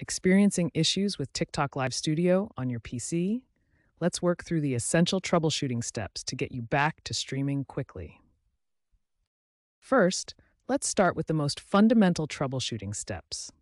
Experiencing issues with TikTok Live Studio on your PC? Let's work through the essential troubleshooting steps to get you back to streaming quickly. First, let's start with the most fundamental troubleshooting steps.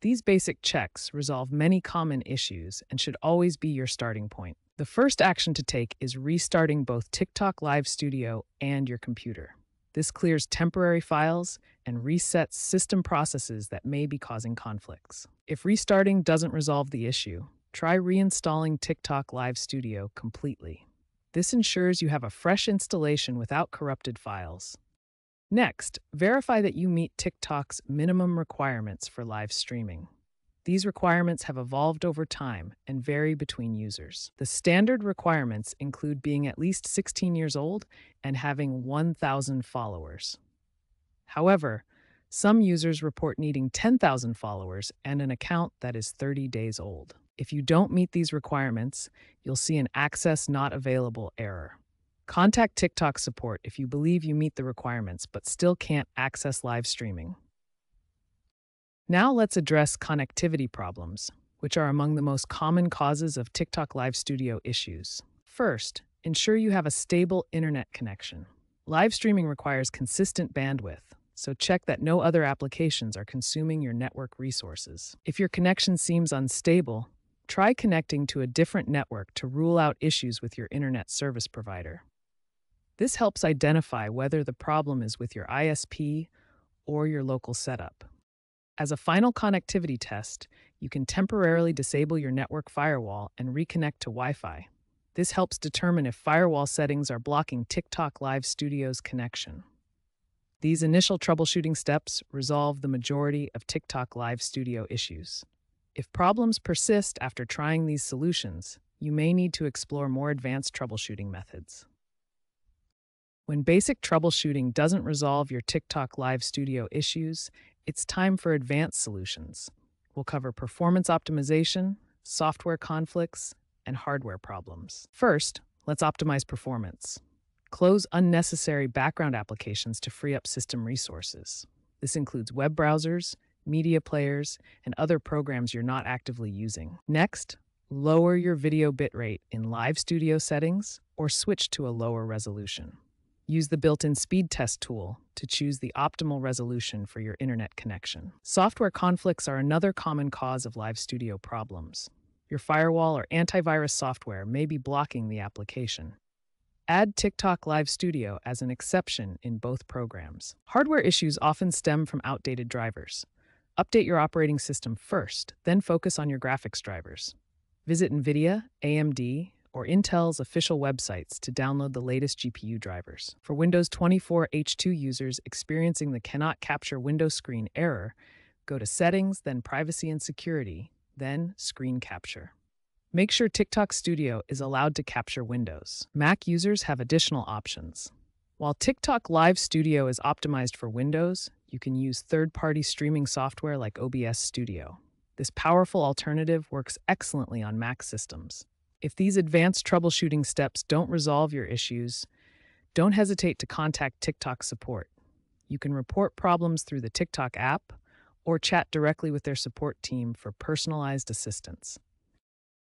These basic checks resolve many common issues and should always be your starting point. The first action to take is restarting both TikTok Live Studio and your computer. This clears temporary files and resets system processes that may be causing conflicts. If restarting doesn't resolve the issue, try reinstalling TikTok Live Studio completely. This ensures you have a fresh installation without corrupted files. Next, verify that you meet TikTok's minimum requirements for live streaming. These requirements have evolved over time and vary between users. The standard requirements include being at least 16 years old and having 1,000 followers. However, some users report needing 10,000 followers and an account that is 30 days old. If you don't meet these requirements, you'll see an Access Not Available error. Contact TikTok support if you believe you meet the requirements but still can't access live streaming. Now let's address connectivity problems, which are among the most common causes of TikTok Live Studio issues. First, ensure you have a stable internet connection. Live streaming requires consistent bandwidth, so check that no other applications are consuming your network resources. If your connection seems unstable, try connecting to a different network to rule out issues with your internet service provider. This helps identify whether the problem is with your ISP or your local setup. As a final connectivity test, you can temporarily disable your network firewall and reconnect to Wi Fi. This helps determine if firewall settings are blocking TikTok Live Studio's connection. These initial troubleshooting steps resolve the majority of TikTok Live Studio issues. If problems persist after trying these solutions, you may need to explore more advanced troubleshooting methods. When basic troubleshooting doesn't resolve your TikTok Live Studio issues, it's time for advanced solutions. We'll cover performance optimization, software conflicts, and hardware problems. First, let's optimize performance. Close unnecessary background applications to free up system resources. This includes web browsers, media players, and other programs you're not actively using. Next, lower your video bitrate in Live Studio settings or switch to a lower resolution. Use the built-in speed test tool to choose the optimal resolution for your internet connection. Software conflicts are another common cause of Live Studio problems. Your firewall or antivirus software may be blocking the application. Add TikTok Live Studio as an exception in both programs. Hardware issues often stem from outdated drivers. Update your operating system first, then focus on your graphics drivers. Visit NVIDIA, AMD, or Intel's official websites to download the latest GPU drivers. For Windows 24 H2 users experiencing the cannot capture window screen error, go to Settings, then Privacy and Security, then Screen Capture. Make sure TikTok Studio is allowed to capture windows. Mac users have additional options. While TikTok Live Studio is optimized for Windows, you can use third party streaming software like OBS Studio. This powerful alternative works excellently on Mac systems. If these advanced troubleshooting steps don't resolve your issues, don't hesitate to contact TikTok support. You can report problems through the TikTok app or chat directly with their support team for personalized assistance.